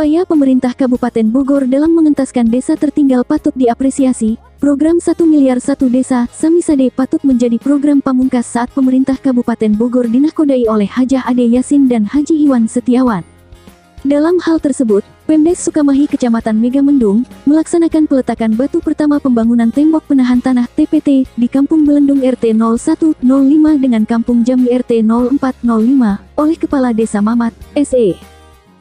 Upaya pemerintah Kabupaten Bogor dalam mengentaskan desa tertinggal patut diapresiasi. Program 1 miliar 1 desa, Samisade patut menjadi program pamungkas saat pemerintah Kabupaten Bogor dinahkodai oleh Hajah Ade Yasin dan Haji Iwan Setiawan. Dalam hal tersebut, Pemdes Sukamahi Kecamatan Megamendung melaksanakan peletakan batu pertama pembangunan tembok penahan tanah TPT di Kampung Belendung RT 0105 dengan Kampung Jambi RT 0405 oleh Kepala Desa Mamat, SE.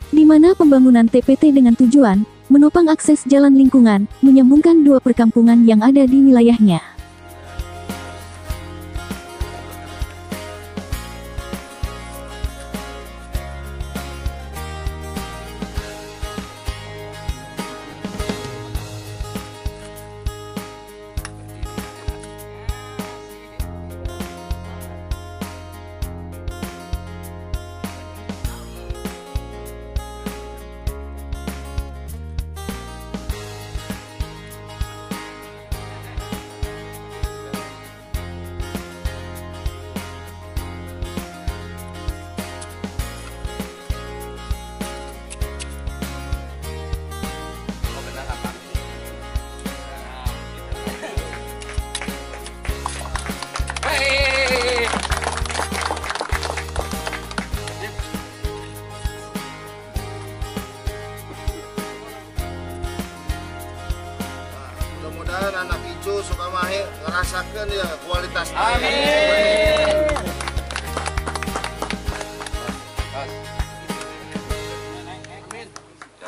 Di mana pembangunan TPT dengan tujuan menopang akses jalan lingkungan, menyambungkan dua perkampungan yang ada di wilayahnya. Mudah-mudahan anak Icu Sukamahi ngerasakan ya kualitas Amin.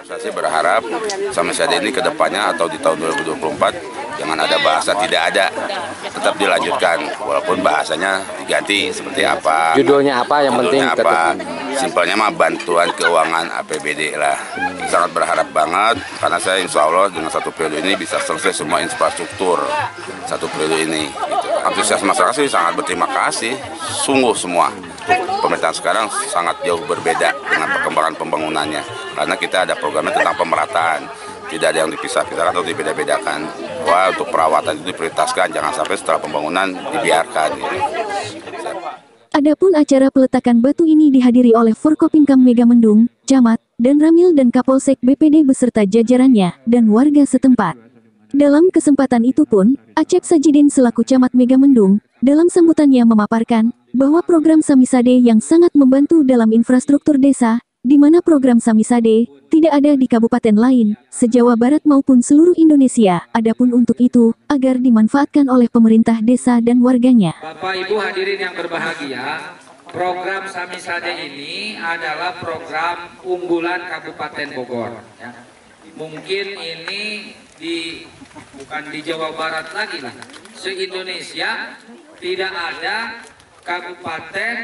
Saya sih berharap sama saat ini ke depannya atau di tahun 2024 jangan ada bahasa tidak ada, tetap dilanjutkan walaupun bahasanya diganti seperti apa. Judulnya apa yang penting Judulnya apa? Simpelnya mah bantuan keuangan APBD lah. Sangat berharap banget karena saya insya Allah dengan satu periode ini bisa selesai semua infrastruktur satu periode ini. Gitu. Antusias masyarakat sih sangat berterima kasih, sungguh semua. Pemerintahan sekarang sangat jauh berbeda dengan perkembangan pembangunannya karena kita ada programnya tentang pemerataan tidak ada yang dipisah-pisahkan atau dibeda-bedakan. Wah untuk perawatan itu diprioritaskan, jangan sampai setelah pembangunan dibiarkan. Gitu. Adapun acara peletakan batu ini dihadiri oleh Forkopimkam Megamendung, Camat, dan Ramil dan Kapolsek BPD beserta jajarannya, dan warga setempat. Dalam kesempatan itu pun, Acep Sajidin selaku Camat Megamendung, dalam sambutannya memaparkan, bahwa program Samisade yang sangat membantu dalam infrastruktur desa, di mana program Samisade tidak ada di kabupaten lain, se-Jawa Barat maupun seluruh Indonesia. Adapun untuk itu, agar dimanfaatkan oleh pemerintah desa dan warganya. Bapak Ibu hadirin yang berbahagia, program Samisade ini adalah program unggulan Kabupaten Bogor. Ya. Mungkin ini di bukan di Jawa Barat lagi lah, se-Indonesia tidak ada kabupaten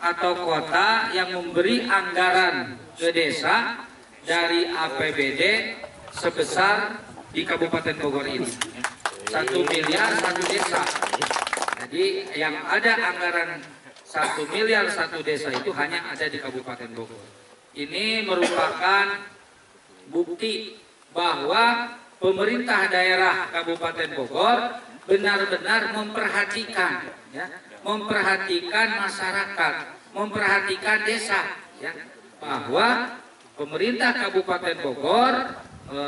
atau kota yang memberi anggaran ke desa dari APBD sebesar di Kabupaten Bogor ini. Satu miliar satu desa. Jadi yang ada anggaran satu miliar satu desa itu hanya ada di Kabupaten Bogor. Ini merupakan bukti bahwa pemerintah daerah Kabupaten Bogor benar-benar memperhatikan ya, memperhatikan masyarakat, memperhatikan desa, ya, bahwa pemerintah Kabupaten Bogor e,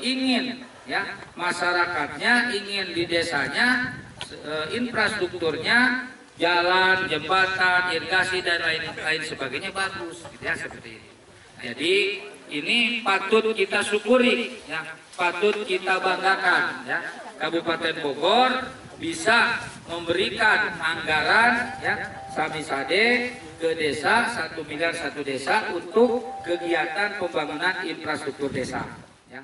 ingin ya masyarakatnya ingin di desanya e, infrastrukturnya jalan, jembatan, irigasi dan lain-lain sebagainya bagus, gitu ya seperti ini. Jadi ini patut kita syukuri, ya, patut kita banggakan, ya. Kabupaten Bogor bisa memberikan anggaran ya Samisade ke desa satu miliar satu desa untuk kegiatan pembangunan infrastruktur desa. Ya.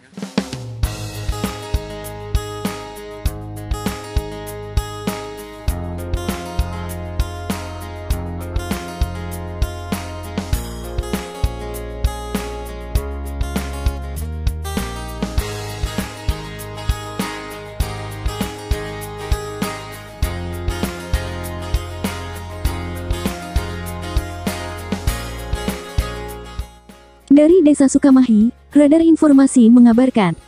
Dari Desa Sukamahi, Radar Informasi mengabarkan,